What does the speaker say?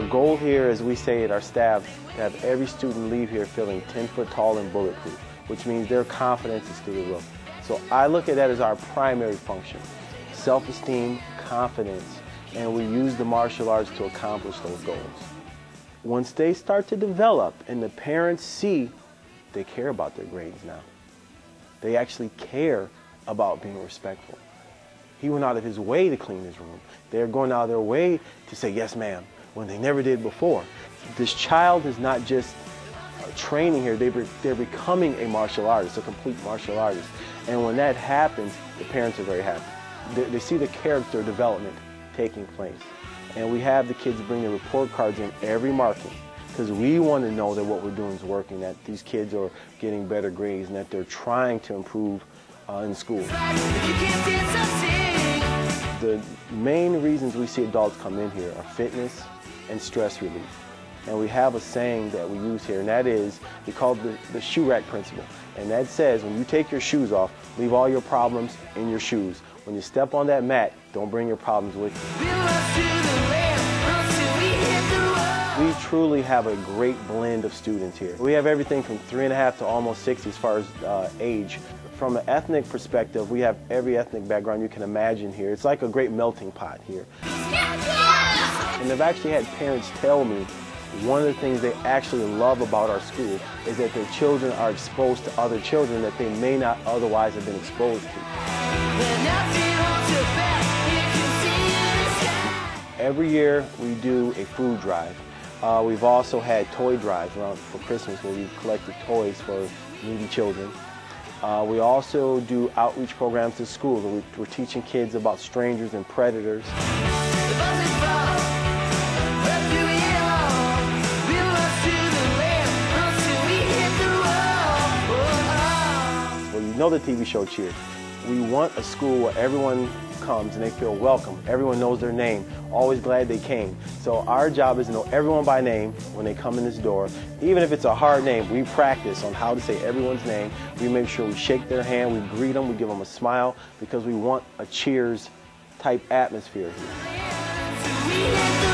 our goal here, as we say at our staff, to have every student leave here feeling 10 foot tall and bulletproof, which means their confidence is through the roof. So I look at that as our primary function. Self-esteem, confidence, and we use the martial arts to accomplish those goals. Once they start to develop and the parents see they care about their grades now. They actually care about being respectful. He went out of his way to clean his room. They're going out of their way to say, yes, ma'am, when they never did before. This child is not just training here, they they're becoming a martial artist, a complete martial artist. And when that happens, the parents are very happy. They, they see the character development taking place. And we have the kids bring their report cards in every marking because we want to know that what we're doing is working, that these kids are getting better grades, and that they're trying to improve uh, in school. The main reasons we see adults come in here are fitness and stress relief. And we have a saying that we use here, and that is, we call it the, the shoe rack principle. And that says, when you take your shoes off, leave all your problems in your shoes. When you step on that mat, don't bring your problems with you. Truly have a great blend of students here. We have everything from three and a half to almost 60 as far as uh, age. From an ethnic perspective, we have every ethnic background you can imagine here. It's like a great melting pot here. And I've actually had parents tell me one of the things they actually love about our school is that their children are exposed to other children that they may not otherwise have been exposed to. Every year we do a food drive. Uh, we've also had toy drives around for Christmas where we've collected toys for needy children. Uh, we also do outreach programs to schools. We, we're teaching kids about strangers and predators. Well, you know the TV show Cheers. We want a school where everyone comes and they feel welcome. Everyone knows their name, always glad they came. So our job is to know everyone by name when they come in this door. Even if it's a hard name, we practice on how to say everyone's name. We make sure we shake their hand, we greet them, we give them a smile because we want a cheers type atmosphere here.